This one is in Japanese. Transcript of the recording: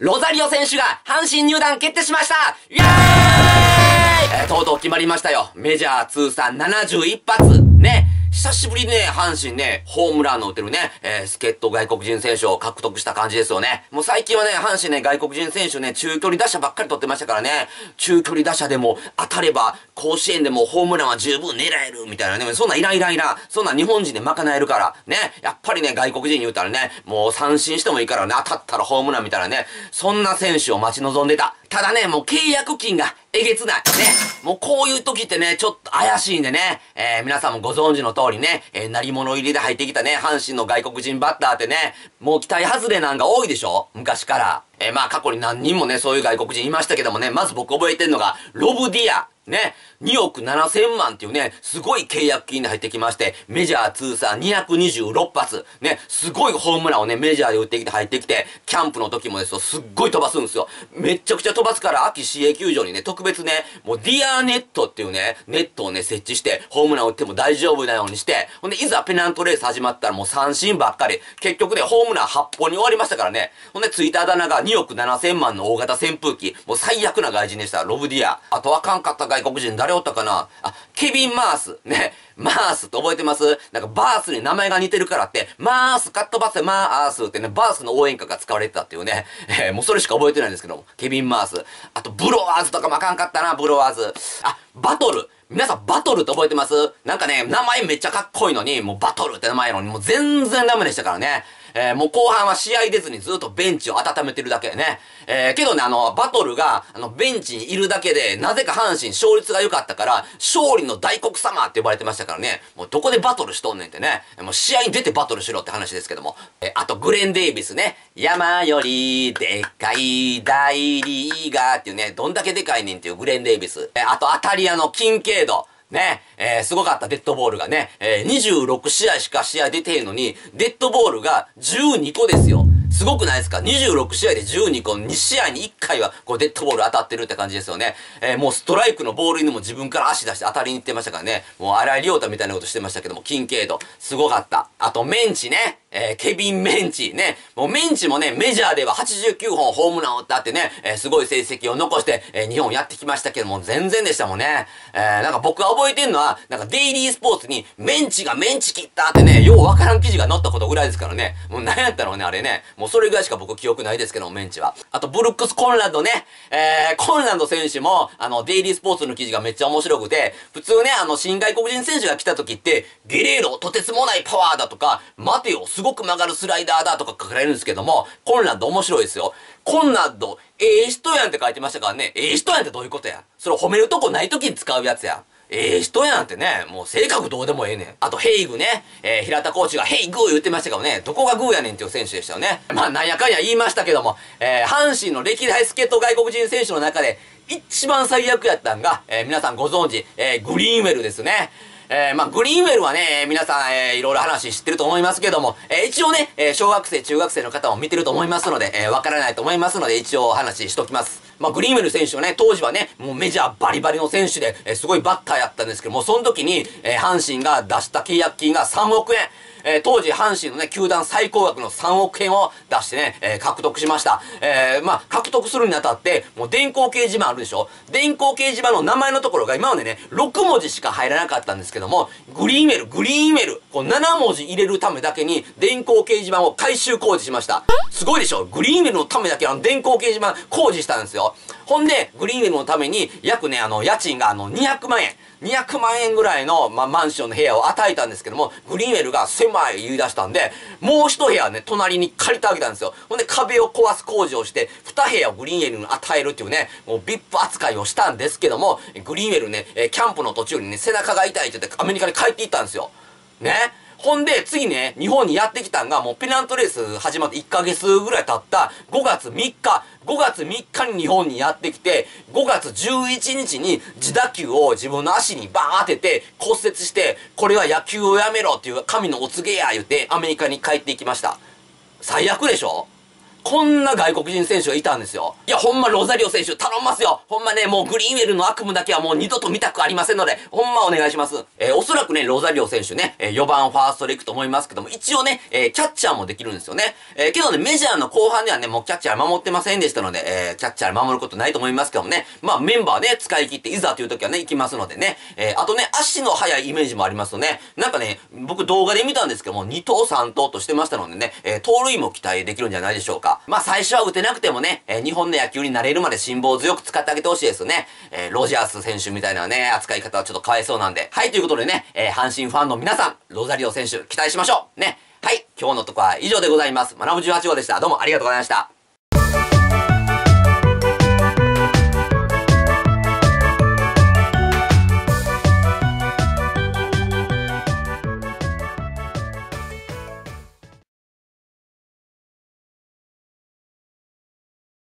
ロザリオ選手が阪神入団決定しましたイエーイ、えー、とうとう決まりましたよ。メジャー通算71発。ね。久しぶりにね、阪神ね、ホームランの打てるね、えー、助っ人外国人選手を獲得した感じですよね。もう最近はね、阪神ね、外国人選手ね、中距離打者ばっかり取ってましたからね、中距離打者でも当たれば、甲子園でもホームランは十分狙えるみたいなね、そんなイライライラ、そんな日本人で賄えるから、ね、やっぱりね、外国人言うたらね、もう三振してもいいからね、当たったらホームランみたいなね、そんな選手を待ち望んでた。ただね、もう契約金がえげつない。ね。もうこういう時ってね、ちょっと怪しいんでね、えー、皆さんもご存知の通りね、えー、鳴り物入りで入ってきたね、阪神の外国人バッターってね、もう期待外れなんか多いでしょ？昔から。えー、まあ過去に何人もね、そういう外国人いましたけどもね、まず僕覚えてんのが、ロブディア。ね、2億7千万っていうね、すごい契約金で入ってきまして、メジャー通算226発、ね、すごいホームランをね、メジャーで打ってきて入ってきて、キャンプの時もですよ、すっごい飛ばすんですよ。めっちゃくちゃ飛ばすから、秋市営球場にね、特別ね、もうディアーネットっていうね、ネットをね、設置して、ホームラン打っても大丈夫なようにして、ほんで、いざペナントレース始まったらもう三振ばっかり。結局ね、ホームラン8本に終わりましたからね。ほんで、ついたあだ名が2億7千万の大型扇風機。もう最悪な外人でした、ロブ・ディアー。あとあかんかった外、外国人誰おったかな？あ、ケビン・マース。ね。マースって覚えてます？なんかバースに名前が似てるからって、マース、かっとばせマースってね、バースの応援歌が使われてたっていうね。えー、もうそれしか覚えてないんですけども。ケビン・マース。あと、ブロワーズとかもあかんかったな、ブロワーズ。あ、バトル。皆さんバトルって覚えてます？なんかね、名前めっちゃかっこいいのに、もうバトルって名前やのに、もう全然ダメでしたからね。えー、もう後半は試合出ずにずっとベンチを温めてるだけでね。えー、けどね、あの、バトルが、あの、ベンチにいるだけで、なぜか阪神勝率が良かったから、勝利の大黒様って呼ばれてましたからね。もうどこでバトルしとんねんってね。もう試合に出てバトルしろって話ですけども。えー、あと、グレン・デイビスね。山よりでっかい大リーガーっていうね、どんだけでかいねんっていうグレン・デイビス。えー、あと、アタリアのキンケイド。ね、えー、すごかったデッドボールがね、えー、26試合しか試合出てへんのに、デッドボールが12個ですよ。すごくないですか ?26 試合で12個、2試合に1回はこうデッドボール当たってるって感じですよね。えー、もうストライクのボールにも自分から足出して当たりに行ってましたからね。もう荒井亮太みたいなことしてましたけども、金景度、すごかった。あとメンチね。えー、ケビン・メンチ、ね。もうメンチもね、メジャーでは89本ホームランを打ったってね、えー、すごい成績を残して、えー、日本やってきましたけども、全然でしたもんね。えー、なんか僕が覚えてんのは、なんかデイリースポーツに、メンチがメンチ切ったってね、ようわからん記事が載ったことぐらいですからね。もう何やったろうね、あれね。もうそれぐらいしか僕記憶ないですけども、メンチは。あと、ブルックス・コンラッドね。えー、コンラッド選手も、あの、デイリースポーツの記事がめっちゃ面白くて、普通ね、あの、新外国人選手が来た時って、ゲレーロ、とてつもないパワーだとか、待てよ、すすごく曲がるスライダーだとか書かれるんですけども、コンラッド面白いですよ。コンラッド、ええ人やんって書いてましたからね、ええ人やんってどういうことやそれ褒めるとこない時に使うやつや。ええ人やんってね、もう性格どうでもええねん。あと、ヘイグね、えー、平田コーチがヘイグー言ってましたけどね、どこがグーやねんっていう選手でしたよね。まあ、なんやかんや言いましたけども、えー、阪神の歴代助っ人外国人選手の中で、一番最悪やったんが、えー、皆さんご存知、えー、グリーンウェルですね。えー、まあ、グリーンウェルはね、皆さん、えー、いろいろ話知ってると思いますけども、えー、一応ね、えー、小学生、中学生の方も見てると思いますので、えー、わからないと思いますので、一応お話ししときます。まあ、グリーンウェル選手はね、当時はね、もうメジャーバリバリの選手で、えー、すごいバッターやったんですけども、その時に、えー、阪神が出した契約金が3億円。えー、当時阪神のね、球団最高額の3億円を出してね、えー、獲得しました。えー、まあ、獲得するにあたって、もう電光掲示板あるでしょ電光掲示板の名前のところが今までね、6文字しか入らなかったんですけども、グリーンウェル、グリーンウェル、こう7文字入れるためだけに電光掲示板を改修工事しました。すごいでしょグリーンウェルのためだけあの電光掲示板工事したんですよ。ほんで、グリーンウェルのために約ね、あの、家賃があの、200万円。200万円ぐらいの、まマンションの部屋を与えたんですけども、グリーンウェルが狭い言い出したんで、もう一部屋ね、隣に借りてあげたんですよ。ほんで壁を壊す工事をして、2部屋をグリーンウェルに与えるっていうね、もう VIP 扱いをしたんですけども、グリーンウェルね、キャンプの途中にね、背中が痛いって言ってアメリカに帰っていったんですよ。ね？ほんで、次ね、日本にやってきたんが、もうペナントレース始まって1ヶ月ぐらい経った5月3日、5月3日に日本にやってきて、5月11日に自打球を自分の足にバーン当てて骨折して、これは野球をやめろっていう神のお告げや言うてアメリカに帰っていきました。最悪でしょ？こんな外国人選手がいたんですよ。いや、ほんまロザリオ選手頼んますよ。ほんまね、もうグリーンウェルの悪夢だけはもう二度と見たくありませんので、ほんまお願いします。えー、おそらくね、ロザリオ選手ね、えー、4番ファーストで行くと思いますけども、一応ね、えー、キャッチャーもできるんですよね。え、けどね、メジャーの後半ではね、もうキャッチャー守ってませんでしたので、え、キャッチャー守ることないと思いますけどもね、まあメンバーね、使い切っていざという時はね、行きますのでね、え、あとね、足の速いイメージもありますとね、なんかね、僕動画で見たんですけども、2投3投としてましたのでね、え、盗塁も期待できるんじゃないでしょうかか。まあ最初は打てなくてもね、えー、日本の野球になれるまで辛抱強く使ってあげてほしいですよね。えー、ロジャース選手みたいなね、扱い方はちょっとかわいそうなんで。はい、ということでね、えー、阪神ファンの皆さん、ロザリオ選手期待しましょう。ね。はい、今日のとこは以上でございます。学ぶ18号でした。どうもありがとうございました。